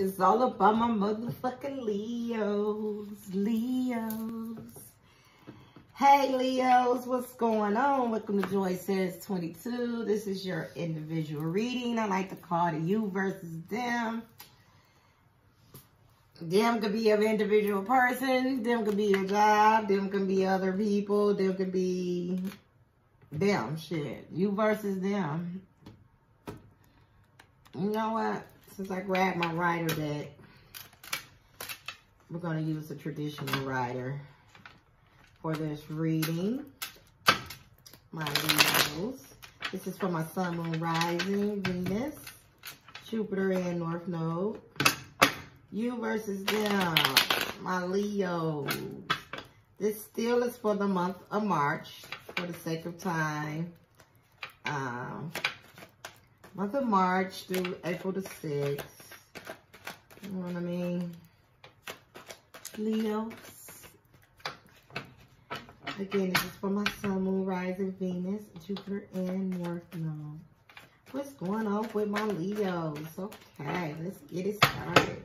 It's all about my motherfucking Leos. Leos. Hey Leos, what's going on? Welcome to Joisays 22. This is your individual reading. I like to call it you versus them. Them could be an individual person. Them could be your job. Them could be other people. Them could be them. Shit. You versus them. You know what? Since I grabbed my rider deck, we're going to use a traditional rider for this reading. My Leos. This is for my Sun, Moon, Rising, Venus, Jupiter, and North Node. You versus them, my Leos. This still is for the month of March, for the sake of time. Um, month of March through April the 6th. You know what I mean? Leos. Again, this is for my Sun, Moon, Rising, Venus, Jupiter, and North Node. What's going on with my Leos? Okay, let's get it started.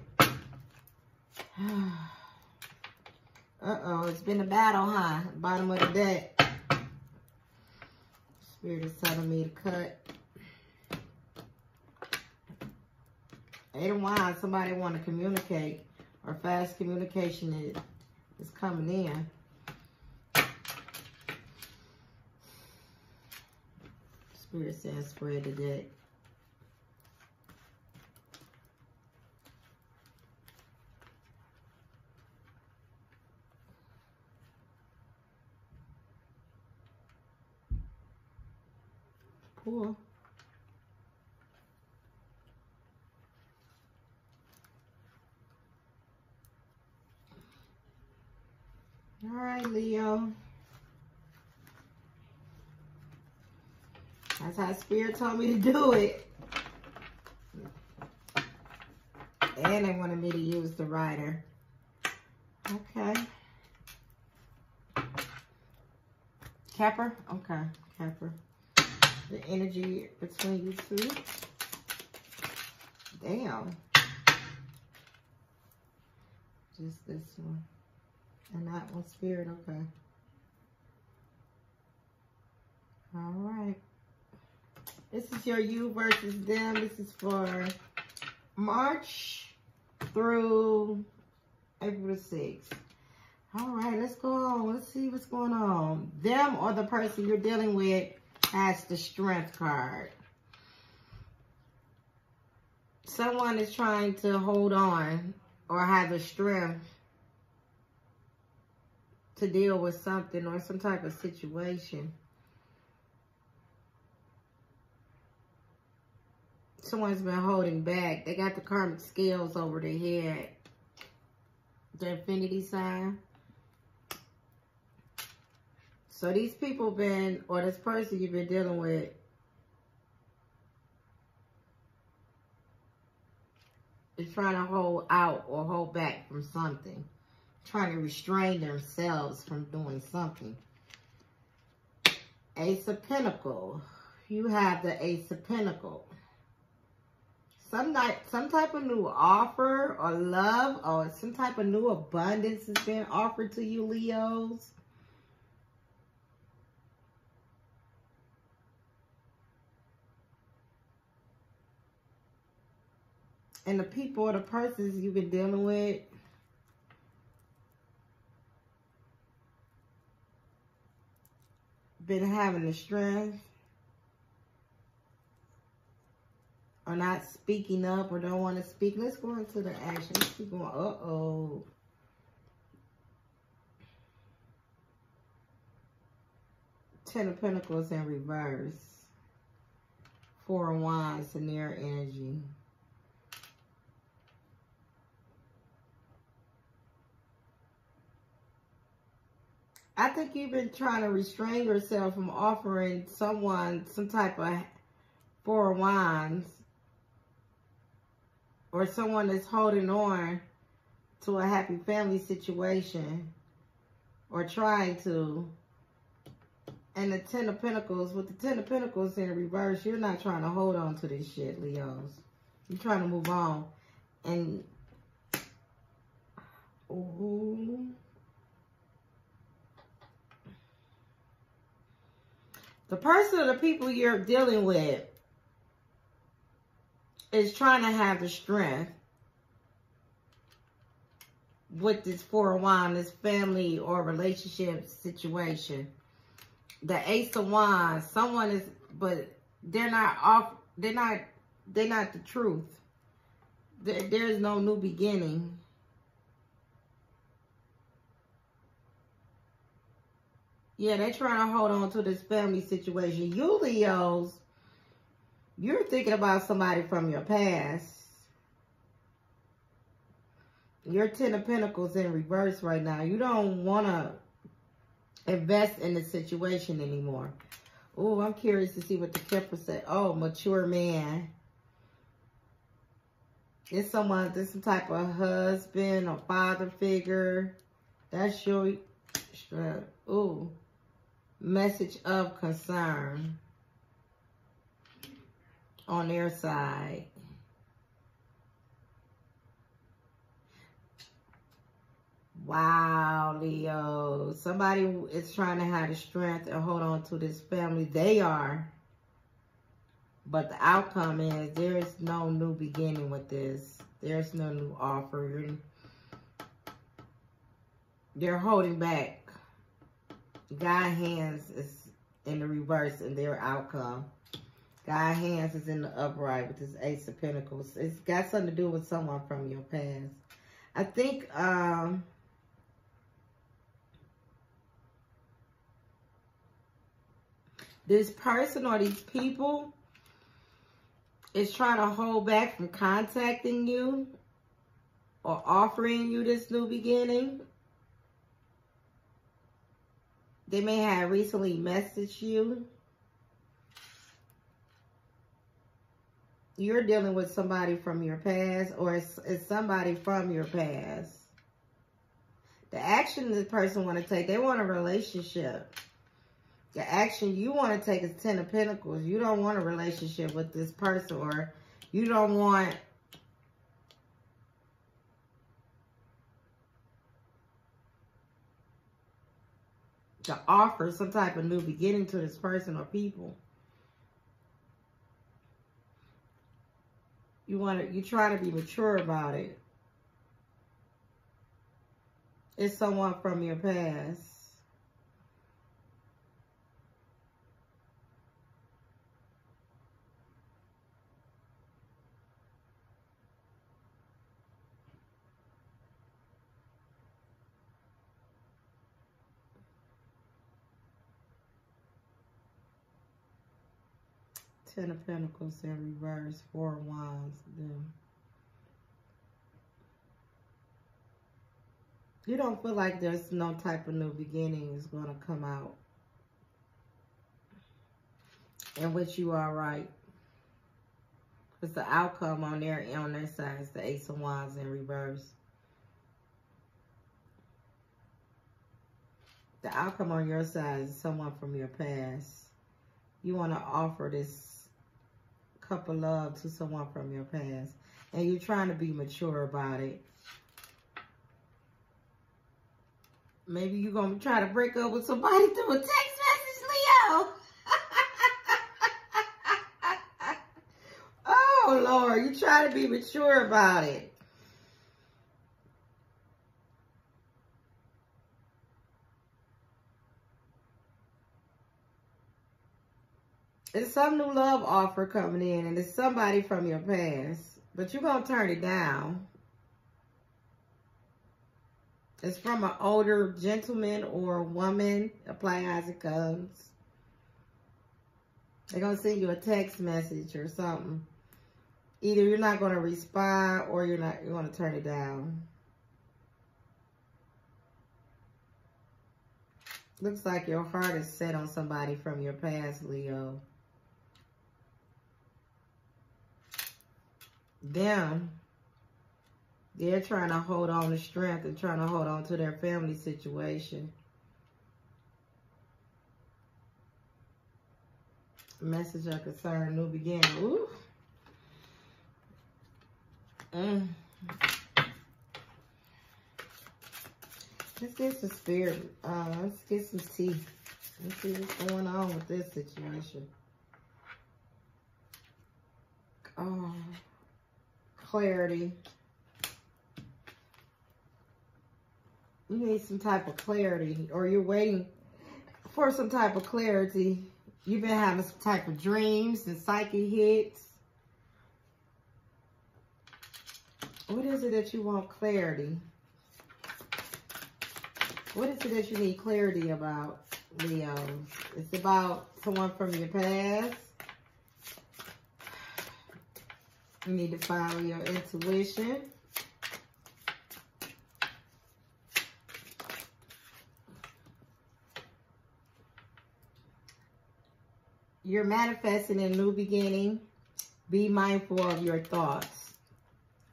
Uh-oh, it's been a battle, huh? Bottom of the deck. Spirit is telling me to cut. Eight of Wands, somebody want to communicate or fast communication is, is coming in. Spirit says spread the deck. Cool. All right, Leo. That's how Spirit told me to do it. And they wanted me to use the rider. Okay. Kipper? Okay, Kipper the energy between you two. Damn. Just this one. And that one, Spirit, okay. All right. This is your you versus them. This is for March through April 6th. All right, let's go on. Let's see what's going on. Them or the person you're dealing with has the strength card. Someone is trying to hold on or have the strength to deal with something or some type of situation. Someone's been holding back. They got the karmic scales over their head. The infinity sign. So these people been, or this person you've been dealing with, is trying to hold out or hold back from something. Trying to restrain themselves from doing something. Ace of Pentacle. You have the Ace of Pentacle. Some, type, some type of new offer or love or some type of new abundance has been offered to you, Leos. and the people or the persons you've been dealing with been having the strength or not speaking up or don't want to speak. Let's go into the action. Let's keep going. Uh-oh. Ten of Pentacles in reverse. Four of Wands their energy. I think you've been trying to restrain yourself from offering someone some type of four wands or someone that's holding on to a happy family situation or trying to. And the Ten of Pentacles, with the Ten of Pentacles in reverse, you're not trying to hold on to this shit, Leos. You're trying to move on. And, ooh. The person or the people you're dealing with is trying to have the strength with this four oh of wands, this family or relationship situation. The ace of wands, someone is, but they're not off, they're not, they're not the truth. There, there's no new beginning. Yeah, they're trying to hold on to this family situation. You Leos, you're thinking about somebody from your past. Your Ten of Pentacles in reverse right now. You don't want to invest in the situation anymore. Oh, I'm curious to see what the Kipper said. Oh, mature man. It's someone, this some type of husband or father figure. That's your, strength. ooh, message of concern on their side. Wow, Leo. Somebody is trying to have the strength and hold on to this family. They are. But the outcome is there is no new beginning with this. There's no new offer. They're holding back. God hands is in the reverse in their outcome. God hands is in the upright with this Ace of Pentacles. It's got something to do with someone from your past. I think um, this person or these people is trying to hold back from contacting you or offering you this new beginning. They may have recently messaged you. You're dealing with somebody from your past or it's, it's somebody from your past. The action this person want to take, they want a relationship the action you want to take is Ten of Pentacles. You don't want a relationship with this person or you don't want to offer some type of new beginning to this person or people. You want to, you try to be mature about it. It's someone from your past. Ten of Pentacles in reverse, Four of Wands. Them. You don't feel like there's no type of new beginning is going to come out. In which you are right. Because the outcome on their, on their side is the Ace of Wands in reverse. The outcome on your side is someone from your past. You want to offer this cup of love to someone from your past. And you're trying to be mature about it. Maybe you're going to try to break up with somebody through a text message, Leo. oh, Lord. You try to be mature about it. It's some new love offer coming in and it's somebody from your past. But you're going to turn it down. It's from an older gentleman or woman. Apply as it comes. They're going to send you a text message or something. Either you're not going to respond or you're not you're going to turn it down. Looks like your heart is set on somebody from your past, Leo. Them, they're trying to hold on to strength and trying to hold on to their family situation. Message of concern, new beginning. Ooh. Mm. Let's get some spirit. Uh, let's get some tea. Let's see what's going on with this situation. Oh, clarity. You need some type of clarity, or you're waiting for some type of clarity. You've been having some type of dreams and psychic hits. What is it that you want clarity? What is it that you need clarity about, Leo? It's about someone from your past. You need to follow your intuition. You're manifesting a new beginning. Be mindful of your thoughts.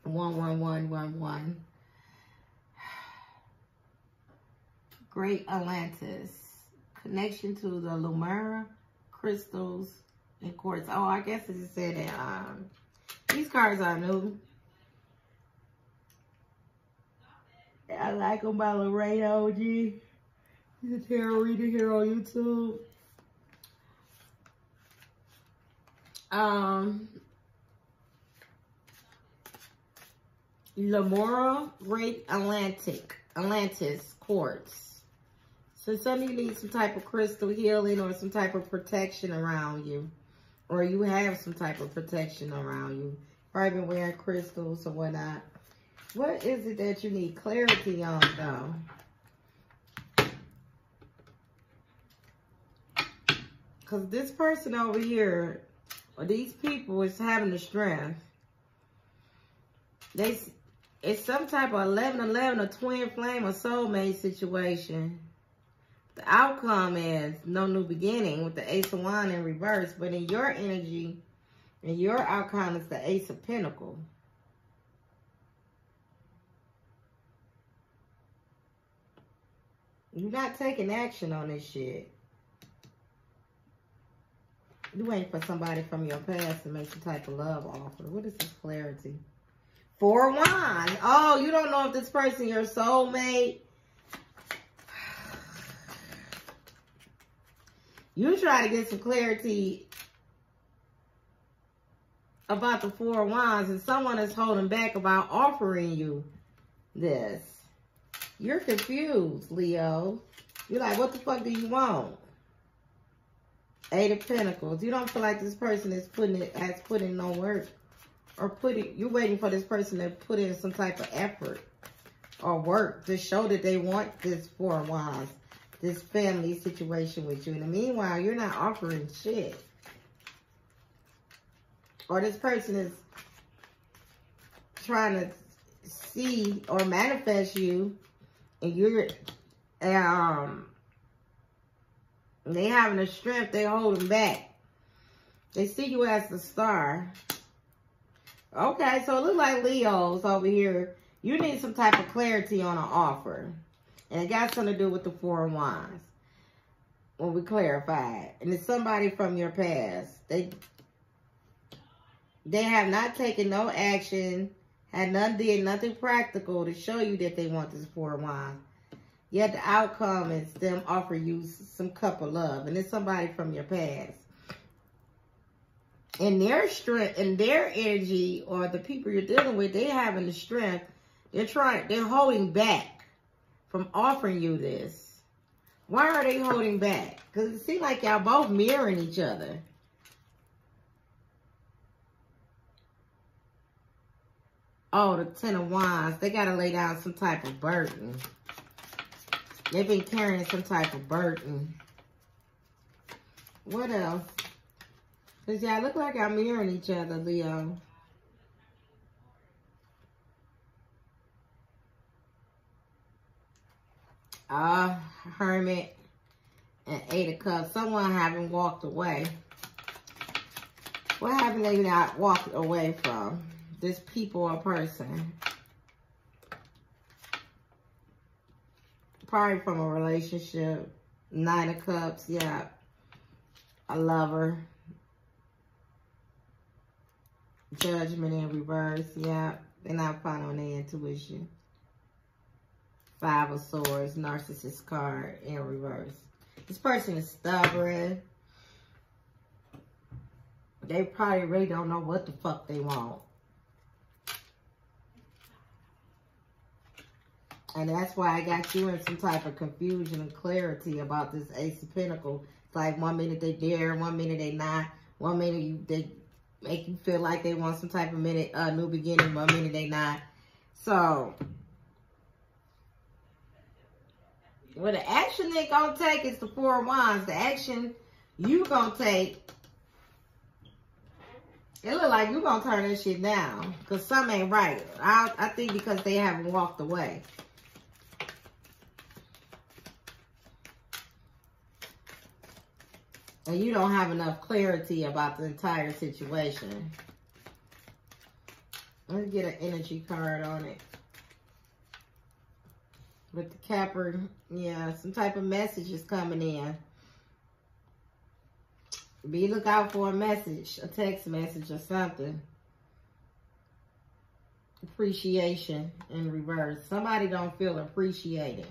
11111. Great Atlantis. Connection to the Lemurian crystals and quartz. Oh, I guess it said that um, these cards are new. I like them by Lorraine OG. She's a tarot reader here on YouTube. Um, Lemuria Great Atlantic, Atlantis Quartz. So some of you need some type of crystal healing or some type of protection around you. Or you have some type of protection around you. Probably been wearing crystals or whatnot. What is it that you need clarity on though? Because this person over here or these people is having the strength. They, it's some type of 11-11 or twin flame or soulmate situation. The outcome is no new beginning with the Ace of Wands in reverse. But in your energy, and your outcome is the Ace of Pentacle. You're not taking action on this shit. You waiting for somebody from your past to make some type of love offer. What is this clarity? Four Wands. Oh, you don't know if this person your soulmate. You try to get some clarity about the Four Wands and someone is holding back about offering you this. You're confused, Leo. You're like, what the fuck do you want? Eight of Pentacles. You don't feel like this person is putting it has put in no work. Or putting you're waiting for this person to put in some type of effort or work to show that they want this four wands, this family situation with you. And meanwhile, you're not offering shit. Or this person is trying to see or manifest you and you're um they having a strength, they holding back. They see you as the star. Okay, so it looks like Leo's over here. You need some type of clarity on an offer. And it got something to do with the Four of Wands. When we clarify it. And it's somebody from your past. They they have not taken no action, had none did nothing practical to show you that they want this Four of Wands. Yet the outcome is them offer you some cup of love. And it's somebody from your past. And their strength and their energy or the people you're dealing with, they having the strength. They're trying, they're holding back from offering you this. Why are they holding back? Because it seems like y'all both mirroring each other. Oh, the Ten of Wands. They got to lay down some type of burden. They've been carrying some type of burden. What else? Because y'all look like I'm mirroring each other, Leo. Uh, Hermit and Eight of Cups. Someone haven't walked away. What haven't they not walked away from? This people or person. probably from a relationship. Nine of Cups, yeah. A lover. Judgment in reverse, yeah. They're not following their intuition. Five of Swords, Narcissist card in reverse. This person is stubborn. They probably really don't know what the fuck they want. And that's why I got you in some type of confusion and clarity about this Ace of Pentacles. It's like one minute they there, one minute they not. One minute you, they make you feel like they want some type of minute, uh, new beginning, one minute they not. So, well, the action they gonna take is the Four of Wands. The action you gonna take, it look like you gonna turn this shit down. Because some ain't right. I, I think because they haven't walked away. And you don't have enough clarity about the entire situation. Let's get an energy card on it. With the Kipper, yeah, some type of message is coming in. Be look out for a message, a text message or something. Appreciation in reverse. Somebody don't feel appreciated.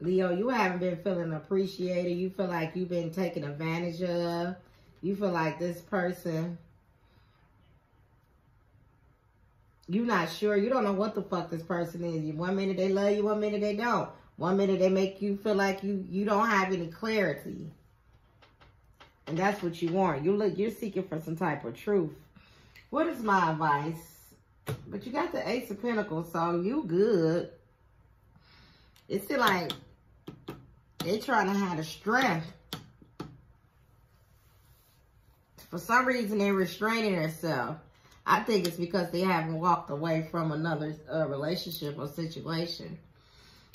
Leo, you haven't been feeling appreciated. You feel like you've been taken advantage of. You feel like this person, you're not sure. You don't know what the fuck this person is. One minute they love you, one minute they don't. One minute they make you feel like you, you don't have any clarity. And that's what you want. You look, you're seeking for some type of truth. What is my advice? But you got the Ace of Pentacles, so you good. It's like they trying to have the strength. For some reason, they're restraining themselves. I think it's because they haven't walked away from another uh, relationship or situation.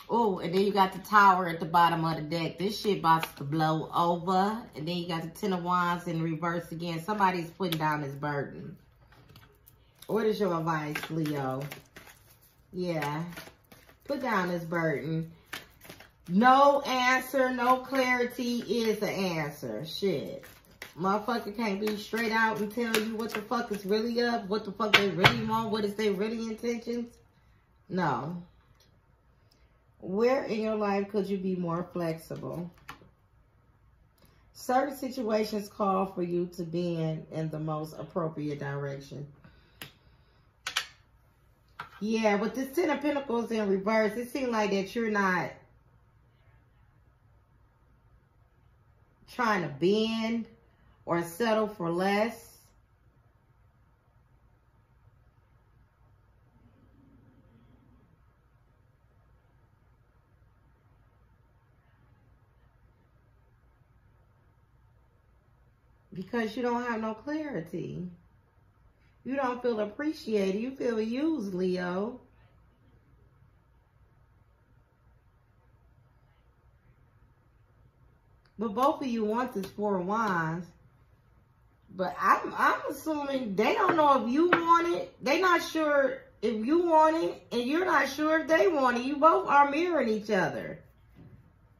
Oh, and then you got the tower at the bottom of the deck. This shit about to blow over. And then you got the Ten of Wands in reverse again. Somebody's putting down this burden. What is your advice, Leo? Yeah. Put down this burden. No answer, no clarity is the answer. Shit. Motherfucker can't be straight out and tell you what the fuck is really up, what the fuck they really want, what is their really intentions. No. Where in your life could you be more flexible? Certain situations call for you to be in, in the most appropriate direction. Yeah, with this Ten of Pentacles in reverse, it seems like that you're not trying to bend or settle for less. Because you don't have no clarity. You don't feel appreciated. You feel used, Leo. But both of you want this Four of Wands. But I'm, I'm assuming they don't know if you want it. They're not sure if you want it. And you're not sure if they want it. You both are mirroring each other.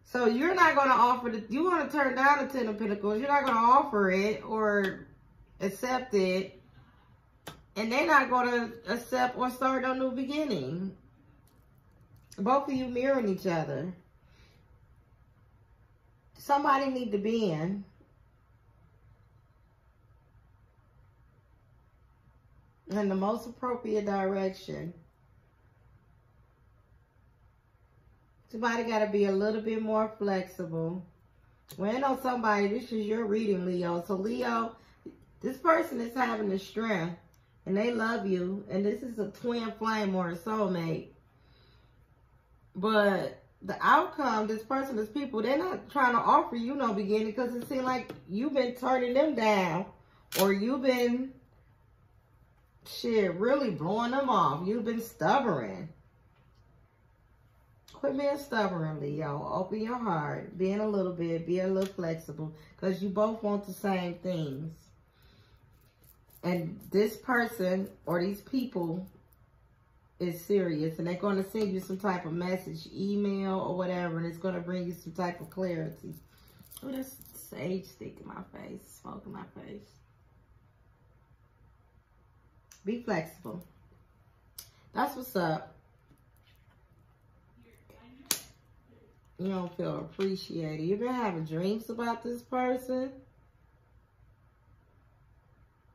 So you're not going to offer the, you want to turn down the Ten of Pentacles. You're not going to offer it or accept it. And they're not going to accept or start a new beginning. Both of you mirroring each other. Somebody need to be in. In the most appropriate direction. Somebody got to be a little bit more flexible. When know somebody, this is your reading, Leo. So, Leo, this person is having the strength, and they love you, and this is a twin flame or a soulmate. But the outcome, this person, this people, they're not trying to offer you no beginning because it seems like you've been turning them down or you've been, shit, really blowing them off. You've been stubborn. Quit being stubborn, Leo. Open your heart. Being a little bit, be a little flexible because you both want the same things. And this person or these people is serious and they're going to send you some type of message, email or whatever, and it's going to bring you some type of clarity. Oh, there's sage stick in my face, smoke in my face. Be flexible. That's what's up. You don't feel appreciated. You've been having dreams about this person.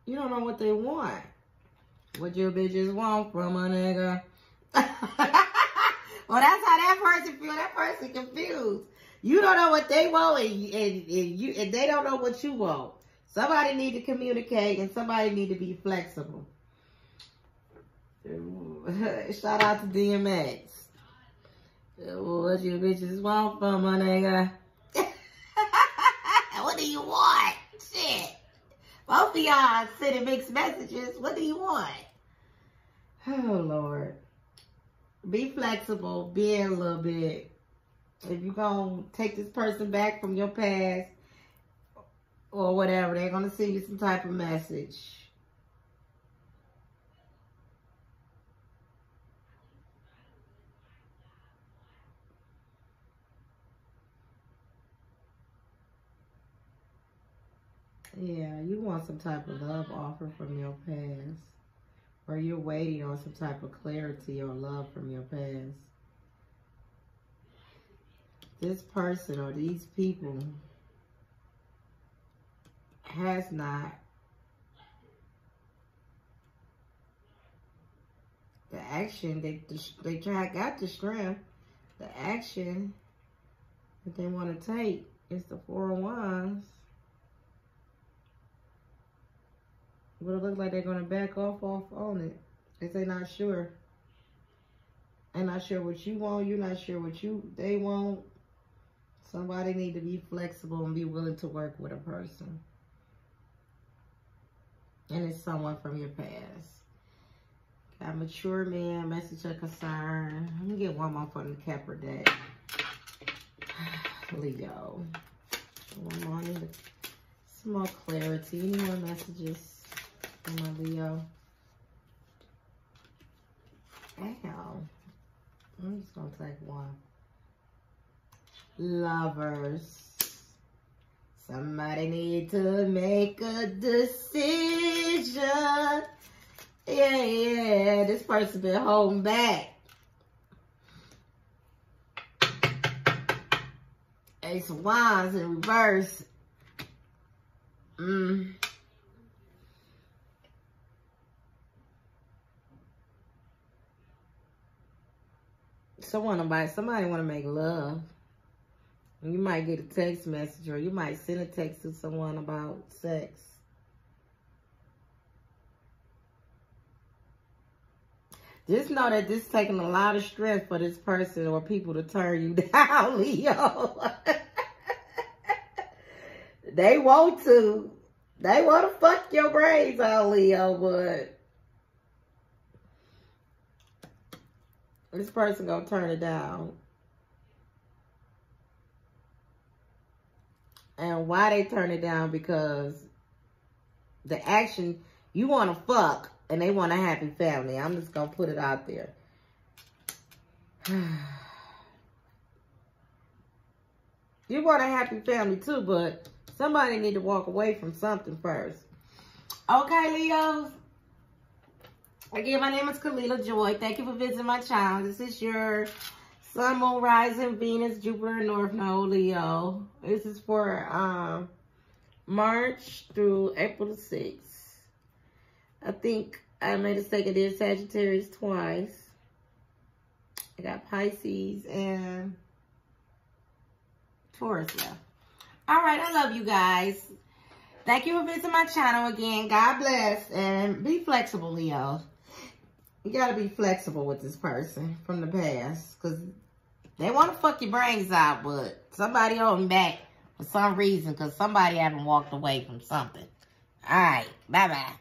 You don't know what they want. What your bitches want from a nigga. well, that's how that person feel. That person confused. You don't know what they want, and, and, and you and they don't know what you want. Somebody need to communicate, and somebody need to be flexible. Shout out to DMX. What you bitches want from my nigga? what do you want? Shit. Both of y'all sending mixed messages. What do you want? Oh, Lord. Be flexible. Be a little bit. If you're going to take this person back from your past or whatever, they're going to send you some type of message. Yeah, you want some type of love offer from your past. Or you're waiting on some type of clarity or love from your past. This person or these people has not the action they they try got the strength the action that they want to take is the four of wands But it looks like they're going to back off off on it. If they're not sure. They're not sure what you want. You're not sure what you they want. Somebody need to be flexible and be willing to work with a person. And it's someone from your past. Got mature man, message of concern. Let me get one more from the Kipper deck. Leo. One more. I need some more clarity. Any more messages? For my Leo. Damn. I'm just going to take one. Lovers. Somebody need to make a decision. Yeah, yeah. This person been holding back. Ace of Wands in reverse. Mm. Someone somebody somebody want to make love. You might get a text message or you might send a text to someone about sex. Just know that this is taking a lot of strength for this person or people to turn you down, Leo. they want to. They want to fuck your brains out, Leo, but This person gonna turn it down. And why they turn it down? Because the action, you want to fuck and they want a happy family. I'm just to put it out there. you want a happy family too, but somebody need to walk away from something first. Okay, Leos. Again, my name is Kalila Joy. Thank you for visiting my channel. This is your Sun, Moon, Rising, Venus, Jupiter, North Node, Leo. This is for um, March through April the 6th. I think I made a mistake. I did Sagittarius twice. I got Pisces and Taurus left. All right, I love you guys. Thank you for visiting my channel again. God bless and be flexible, Leo you got to be flexible with this person from the past because they want to fuck your brains out, but somebody holding back for some reason because somebody haven't walked away from something. All right. Bye-bye.